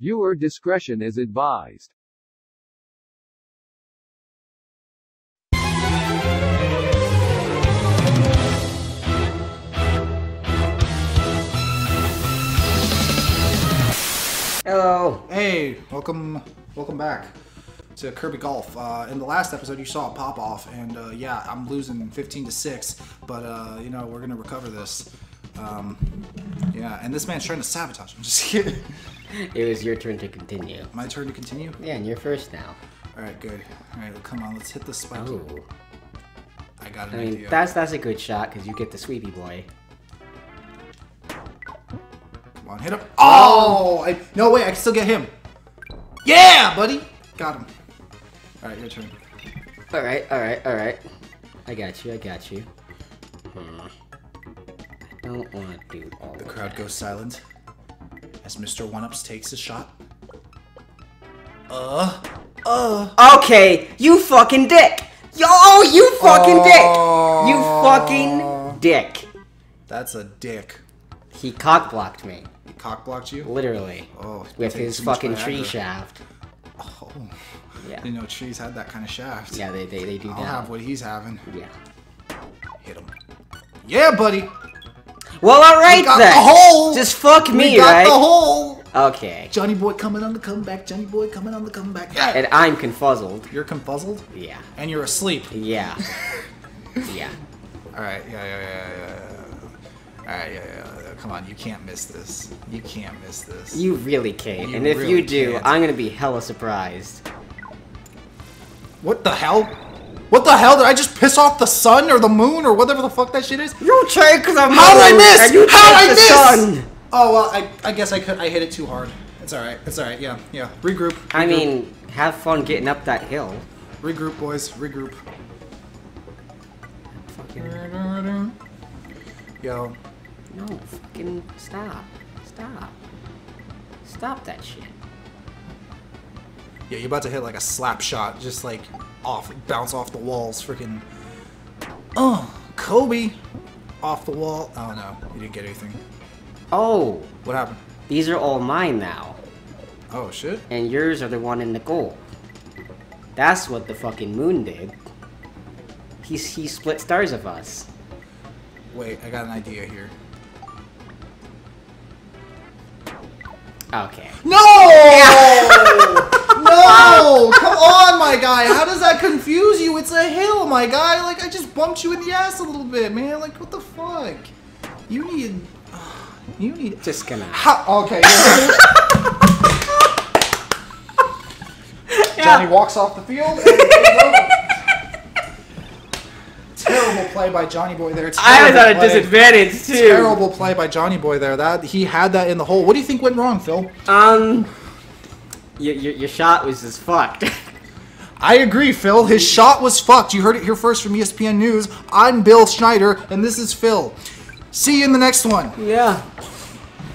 Viewer discretion is advised. Hello. Hey, welcome, welcome back to Kirby Golf. Uh, in the last episode, you saw a pop off, and uh, yeah, I'm losing 15 to six, but uh, you know we're gonna recover this. Um, yeah, and this man's trying to sabotage. I'm just kidding. It was your turn to continue. My turn to continue. Yeah, and you're first now. All right, good. All right, well, come on, let's hit the spike. Oh. I got an I mean, idea. that's that's a good shot because you get the sweepy boy. Come on, hit him. Oh, I, no way, I can still get him. Yeah, buddy, got him. All right, your turn. All right, all right, all right. I got you. I got you. Hmm. I don't want to do all The crowd that. goes silent as Mr. One Ups takes his shot. Uh, uh. Okay, you fucking dick. Yo, oh, you fucking Oh. dick. You fucking dick. That's a dick. He cock blocked me, He cock blocked you? literally, Oh, with his fucking tree shaft. Oh, Yeah. didn't know trees had that kind of shaft. Yeah, they they, they do I'll that. have what he's having. Yeah. Hit him. Yeah, buddy. Well, all right got then. the hole. Just fuck We me, got right? the hole. Okay. Johnny boy coming on the comeback. Johnny boy coming on the comeback. Yeah. And I'm confuzzled. You're confuzzled Yeah. and you're asleep. Yeah. yeah. All right. Yeah, yeah, yeah, yeah. yeah. All right. Yeah, yeah, yeah. Come on. You can't miss this. You can't miss this. You really can't. You and if really you do, can't. I'm gonna be hella surprised. What the hell? What the hell? Did I just piss off the sun or the moon or whatever the fuck that shit is? You take the moon. How did I miss? You How did I miss? sun. Oh well, I, I guess I could. I hit it too hard. It's all right. It's all right. Yeah, yeah. Regroup. I mean, have fun getting up that hill. regroup, boys. Regroup. Fucking Yo, no, fucking stop, stop, stop that shit. yeah, you're about to hit like a slap shot, just like off, bounce off the walls, freaking. Oh, Kobe, off the wall. Oh no, you didn't get anything. Oh, What happened? these are all mine now, Oh shit. and yours are the one in the goal. That's what the fucking moon did. He's he split stars of us. Wait, I got an idea here. Okay. No! no! Come on, my guy. How does that confuse you? It's a hill, my guy. Like I just bumped you in the ass a little bit, man. Like what the fuck? You need. You need. Just gonna. How? Okay. yeah. Johnny walks off the field. And it's over. Terrible play by Johnny Boy there. I was at a disadvantage too. Terrible play by Johnny Boy there. That he had that in the hole. What do you think went wrong, Phil? Um, your, your, your shot was just fucked. I agree, Phil. His shot was fucked. You heard it here first from ESPN News. I'm Bill Schneider, and this is Phil. See you in the next one. yeah.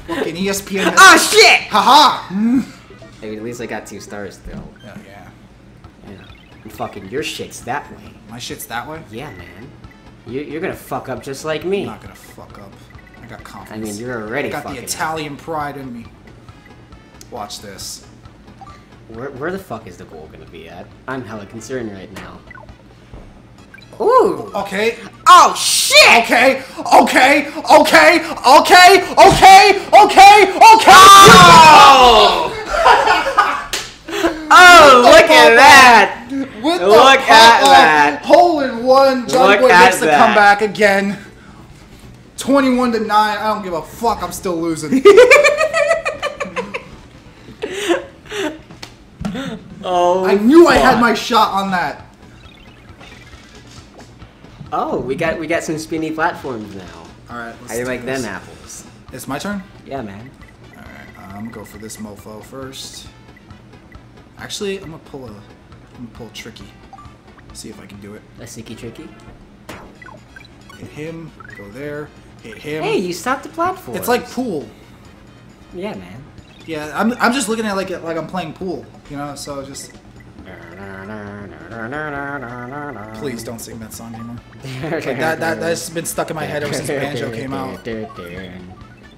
In E ESPN. Oh shit! Haha. I mean, at least I got two stars still. Oh, yeah, yeah. Yeah. And fucking your shit's that way. My shit's that way. Yeah, man. You, you're gonna fuck up just like me. I'm me. not gonna fuck up. I got confidence. I mean, you're already I got fucking the up. Italian pride in me. Watch this. Where, where the fuck is the goal gonna be at? I'm hella concerned right now. Ooh! Okay. Oh shit! Okay. Okay. Okay. Okay. Okay. Okay. Okay. Oh, look at that! With the Look at that. Hole in one. Johnny Look Boy makes the that. comeback again. 21 to 9. I don't give a fuck. I'm still losing. Oh. I knew I had my shot on that. Oh, we got we got some spinny platforms now. All right. Let's How do you do like this. them apples? It's my turn. Yeah, man. All right. I'm gonna go for this mofo first. Actually, I'm gonna pull a. I'm gonna pull tricky. See if I can do it. A sticky tricky. Hit him. Go there. Hit him. Hey, you stopped the platform. It's like pool. Yeah, man. Yeah, I'm, I'm just looking at it like it like I'm playing pool, you know. So just please don't sing that song anymore. Like that that that's been stuck in my head ever since banjo came out.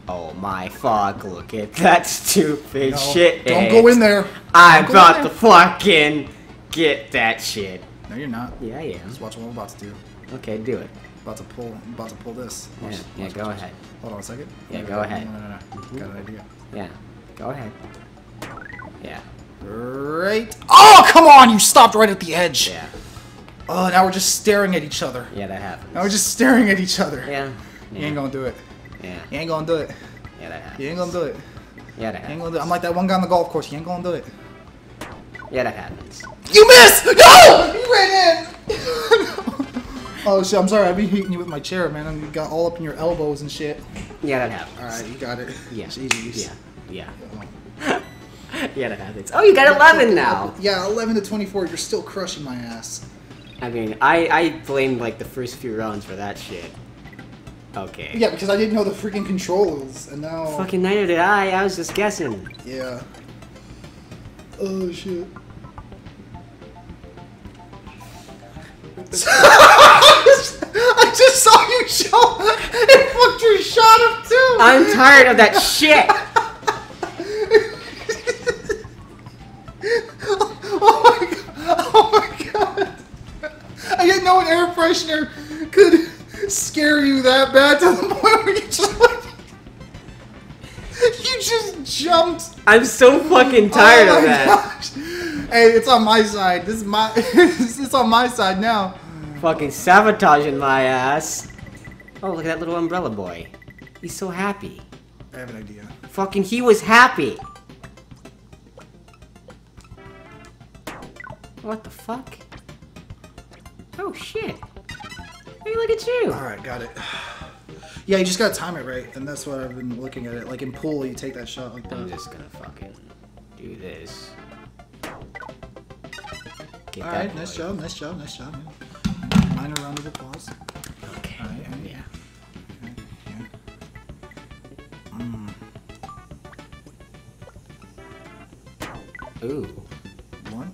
Oh my fuck, look at that stupid No, shit. Don't go in there. I'm go about to fucking get that shit. No, you're not. Yeah, I am. Just watch what I'm about to do. Okay, do it. About to pull. I'm about to pull this. Yeah, Watch- yeah watch- go watch. ahead. Hold on a second. Yeah, go no, ahead. No, no, no. Mhm. Got an idea. Yeah, go ahead. Yeah, Right. Oh, come on! You stopped right at the edge. yeah, Oh, now we're just staring at each other. yeah, that happens. Now we're just staring at each other. Yeah, You ain't gonna do it. yeah, You ain't gonna do it. yeah, that happens. You ain't gonna do it. Yeah, that happens. You ain't gonna do it. I'm like that one guy on the golf course. You ain't gonna do it. Yeah, that happens. You missed! No! You ran in! oh shit, I'm sorry. I've been hitting you with my chair, man. and You got all up in your elbows and shit. Yeah, that happens. Alright, you got it. Yeah. Jeez. Yeah, yeah. yeah, that happens. Oh, you got 11 now. Yeah, 11 to 24. You're still crushing my ass. I mean, I I blamed like the first few rounds for that shit. Okay. Yeah, because I didn't know the freaking controls, and now. Fucking neither did I. I was just guessing. Yeah. Oh shit. I just saw you show and fucked your shot up too. I'm tired of that shit. Didn't know an air freshener could scare you that bad to the point where you just like, you just jumped. I'm so fucking tired Oh of that. gosh. Hey, it's on my side. This is my. it's on my side now. Fucking sabotaging my ass. Oh, look at that little umbrella boy. He's so happy. I have an idea. Fucking he was happy. What the fuck? Oh shit. Hey, look at you. All right, got it. Yeah, you just gotta time it right, and that's what I've been looking at it. Like in pool, you take that shot like that. I'm just gonna fucking do this. Get All nice job, nice job, nice job. Man. Minor round of applause. Okay. All right, and- Yeah. Mm. Ooh. One. Oh.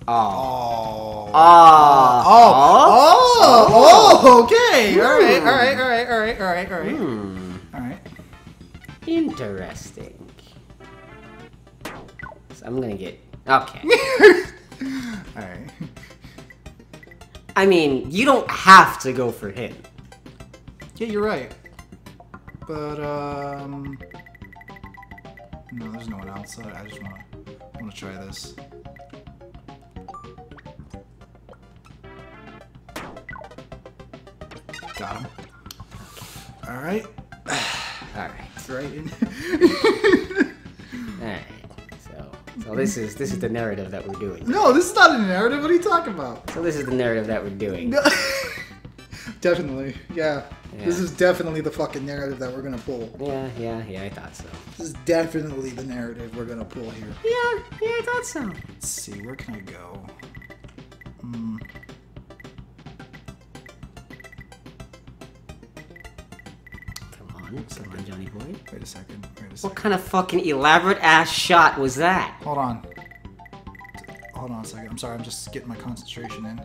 Oh. Oh. Oh. Oh. Oh. Okay. All right. All right. All right. All right. All right. All right. Hmm. All right. Interesting. So I'm gonna get. Okay. All right. I mean, you don't have to go for him. Yeah, you're right. But um, no, there's no one else. I I just wanna wanna try this. Got him. All right. Alright. Right in. Alright. So so this is this is the narrative that we're doing. no, this is not a narrative. What are you talking about? So this is the narrative that we're doing. definitely. Yeah. This is definitely the fucking narrative that we're gonna pull. Yeah, yeah, yeah, I thought so. This is definitely the narrative we're gonna pull here. Yeah, yeah, I thought so. Let's see, where can I go? Hmm. Come on, come on, Johnny boy. Wait a second. Wait a What kind of fucking elaborate ass shot was that? Hold on. Hold on a second. I'm sorry. I'm just getting my concentration in.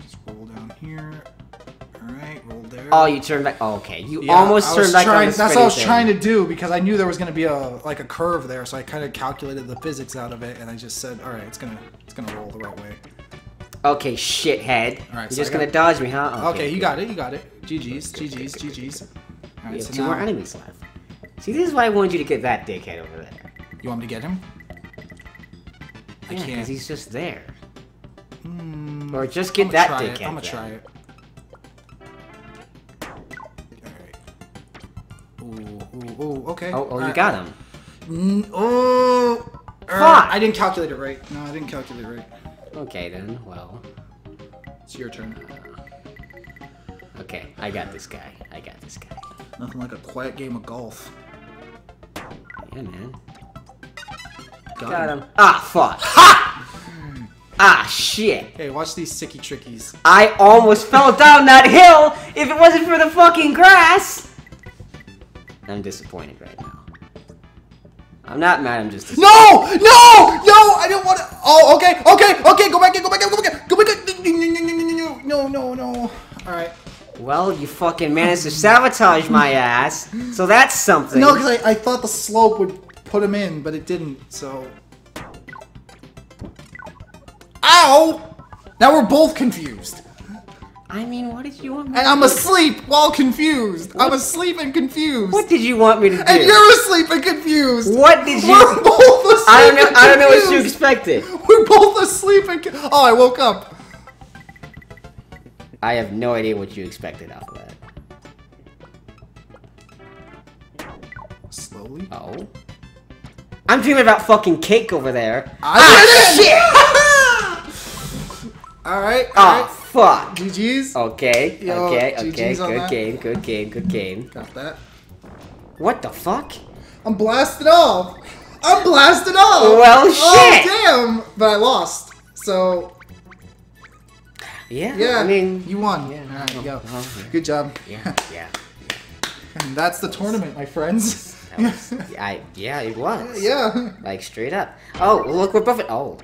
Just roll down here. All right, roll there. Oh, you turned back. Oh, okay, you Yeah, almost I turned back trying, on the That's what I was spinning trying to do because I knew there was gonna be a like a curve there, so I kind of calculated the physics out of it, and I just said, all right, it's gonna it's gonna roll the right way. Okay, shithead. All right, You're so just gonna dodge me, huh? Okay, you good. got it. You got it. GG's. GG's. GG's. All We right, have so two more enemies left. See, this is why I wanted you to get that dickhead over there. you want me to get him? I Yeah, can't. because he's just there. Hmm, Or just get that dickhead. it. I'm gonna try it. Ooh, ooh, okay. Oh, oh, you Alright. got him. Mm, oh! Fuck! Alright, I didn't calculate it right. No, I didn't calculate it right. Okay then. Well, It's your turn. okay. I got this guy. I got this guy. Nothing like a quiet game of golf. Yeah, man. Got, Got him. Ah, fuck. Ha! ah, shit. Hey, watch these sicky trickies. I almost fell down that hill if it wasn't for the fucking grass. I'm disappointed right now. I'm not mad. I'm just. No! No! No! I don't want to. Oh, okay, okay, okay. Go back in. Go back in. Go back in. Go back in. No, no, no, no. All right. Well, you fucking managed to sabotage my ass, so that's something. No, because I, I thought the slope would put him in, but it didn't, so... Ow! Now we're both confused. I mean, what did you want me And I'm asleep while confused. I'm asleep and confused. What did you want me to do? And you're asleep and confused. What did you- We're both asleep I don't know. I don't know what you expected. We're both asleep and. Oh, I woke up. I have no idea what you expected out of that. Slowly. Oh. I'm dreaming about fucking cake over there. I ah, did it! all right. Oh, All right. Fuck. GG's. Okay, Yo, okay, okay. GG's on Good that. game, good game, good game. Got that. What the fuck? I'm blasted off. I'm blasted off. Well, oh, shit. Oh damn! But I lost. So Yeah, yeah, I mean, you won. yeah, All right, you go. oh, yeah. Good job. yeah, yeah. And that's the tournament, my friends. Was, I, yeah, it was. yeah. Like, straight up. Oh, look, we're both. Oh.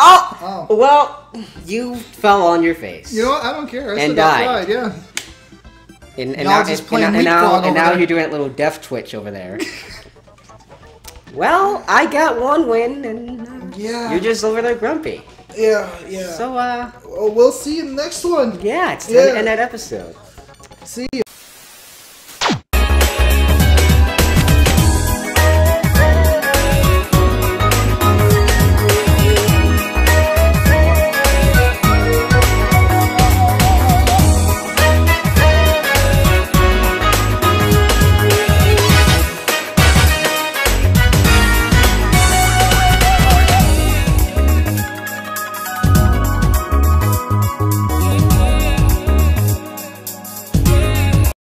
Oh! Oh. Well, you fell on your face. You know what? I don't care. I And got died. Yeah. And, and now, just playing and, and now, and now you're doing a little death twitch over there. well, I got one win, and uh, Yeah. you're just over there grumpy. Yeah. Yeah. So, uh, Well, see you in the next one. yeah, it's time Yeah. to end that episode. See you.